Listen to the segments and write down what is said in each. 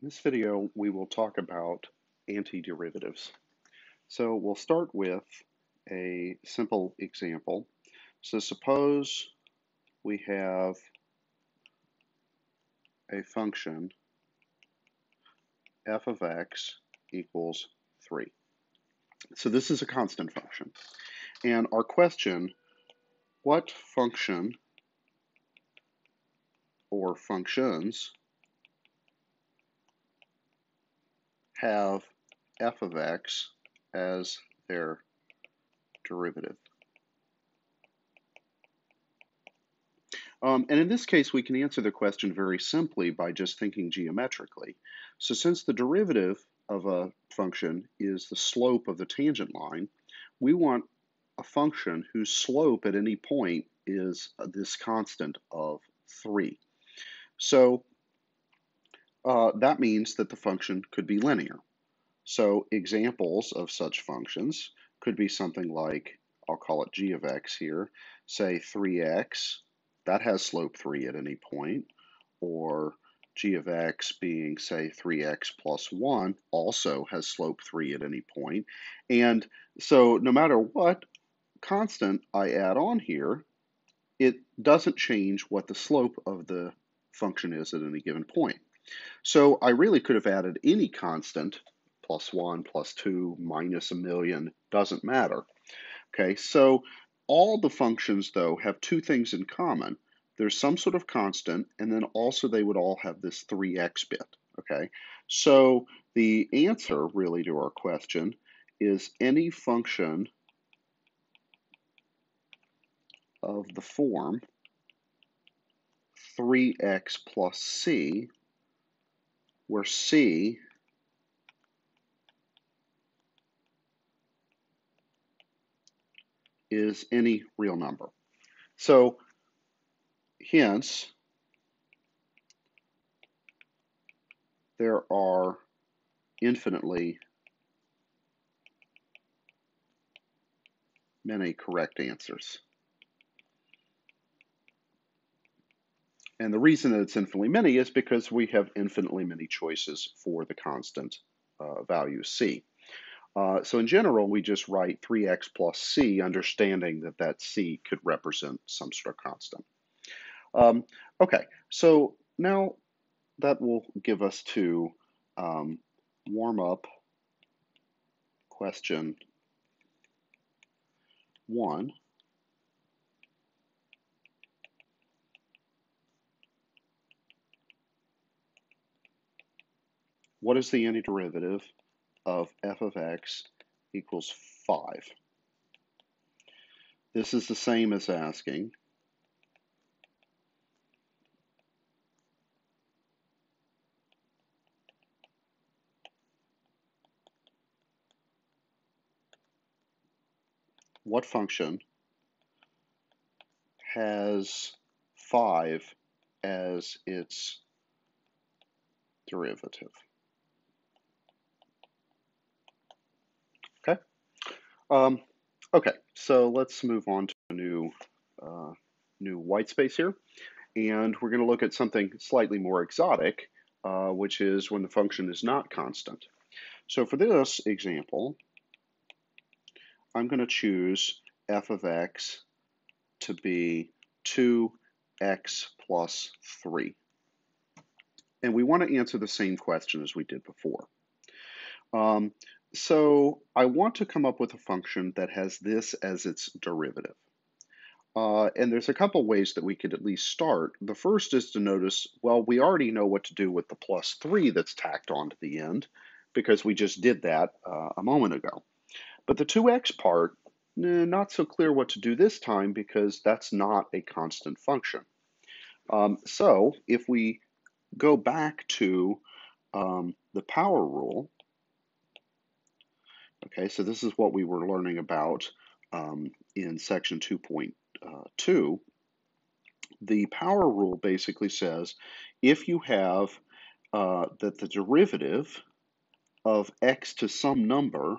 In this video, we will talk about antiderivatives. So we'll start with a simple example. So suppose we have a function f of x equals 3. So this is a constant function. And our question, what function or functions have f of x as their derivative. Um, and in this case, we can answer the question very simply by just thinking geometrically. So since the derivative of a function is the slope of the tangent line, we want a function whose slope at any point is this constant of 3. So uh, that means that the function could be linear. So examples of such functions could be something like, I'll call it g of x here, say 3x, that has slope 3 at any point, or g of x being, say, 3x plus 1 also has slope 3 at any point. And so no matter what constant I add on here, it doesn't change what the slope of the function is at any given point. So I really could have added any constant, plus 1, plus 2, minus a million, doesn't matter. Okay, so all the functions, though, have two things in common. There's some sort of constant, and then also they would all have this 3x bit. Okay, so the answer, really, to our question is any function of the form 3x plus c where C is any real number. So hence, there are infinitely many correct answers. And the reason that it's infinitely many is because we have infinitely many choices for the constant uh, value c. Uh, so in general, we just write 3x plus c, understanding that that c could represent some sort of constant. Um, okay, so now that will give us to um, warm up question one. What is the antiderivative of f of x equals 5? This is the same as asking what function has 5 as its derivative. Um, okay, so let's move on to a new, uh, new white space here. And we're going to look at something slightly more exotic, uh, which is when the function is not constant. So for this example, I'm going to choose f of x to be 2x plus 3. And we want to answer the same question as we did before. Um, so I want to come up with a function that has this as its derivative. Uh, and there's a couple ways that we could at least start. The first is to notice, well, we already know what to do with the plus 3 that's tacked on to the end because we just did that uh, a moment ago. But the 2x part, eh, not so clear what to do this time because that's not a constant function. Um, so if we go back to um, the power rule, Okay, so this is what we were learning about um, in section 2.2. Uh, the power rule basically says if you have uh, that the derivative of x to some number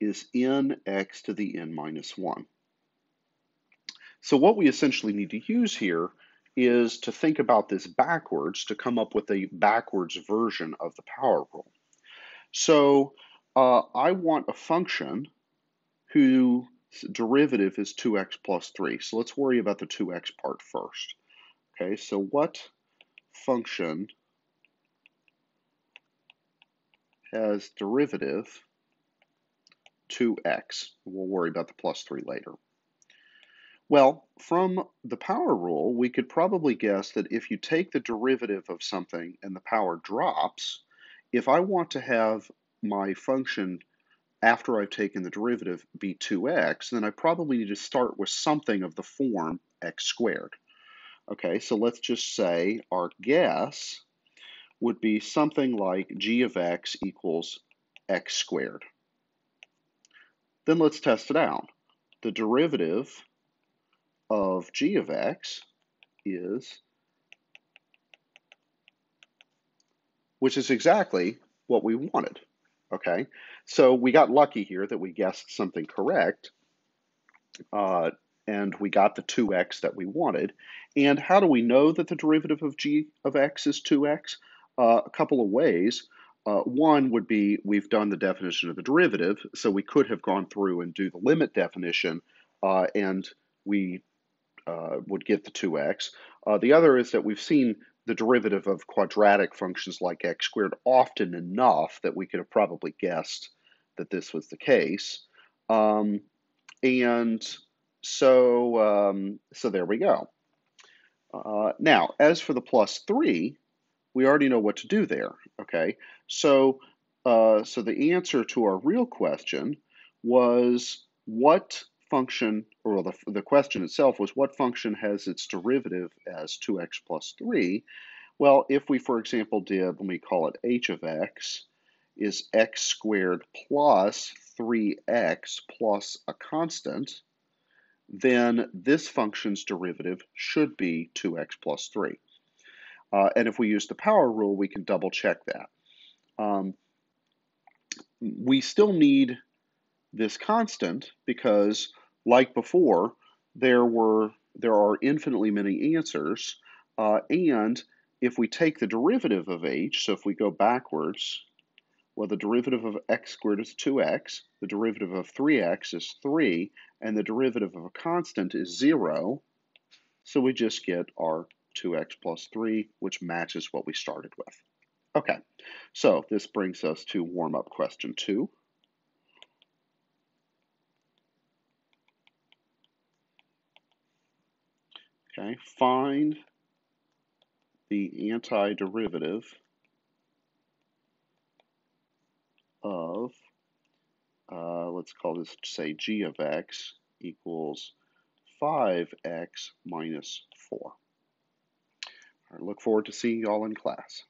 is n x to the n minus 1. So what we essentially need to use here is to think about this backwards to come up with a backwards version of the power rule. So uh, I want a function whose derivative is 2x plus 3. So let's worry about the 2x part first. Okay, so what function has derivative 2x? We'll worry about the plus 3 later. Well, from the power rule, we could probably guess that if you take the derivative of something and the power drops, if I want to have my function after I've taken the derivative be 2x, then I probably need to start with something of the form x squared. Okay, so let's just say our guess would be something like g of x equals x squared. Then let's test it out. The derivative of g of x is, which is exactly what we wanted, okay? So we got lucky here that we guessed something correct, uh, and we got the 2x that we wanted. And how do we know that the derivative of g of x is 2x? Uh, a couple of ways. Uh, one would be we've done the definition of the derivative, so we could have gone through and do the limit definition, uh, and we uh, would get the 2x. Uh, the other is that we've seen the derivative of quadratic functions like x squared often enough that we could have probably guessed that this was the case. Um, and so, um, so there we go. Uh, now, as for the plus 3, we already know what to do there, okay? So, uh, so the answer to our real question was what function, or the, the question itself was what function has its derivative as 2x plus 3? Well, if we, for example, did, let me call it h of x, is x squared plus 3x plus a constant, then this function's derivative should be 2x plus 3. Uh, and if we use the power rule, we can double check that. Um, we still need this constant because like before, there were there are infinitely many answers, uh, and if we take the derivative of h, so if we go backwards, well, the derivative of x squared is 2x, the derivative of 3x is 3, and the derivative of a constant is 0, so we just get our 2x plus 3, which matches what we started with. Okay, so this brings us to warm-up question 2. Okay, find the antiderivative of, uh, let's call this, say, g of x equals 5x minus 4. I look forward to seeing you all in class.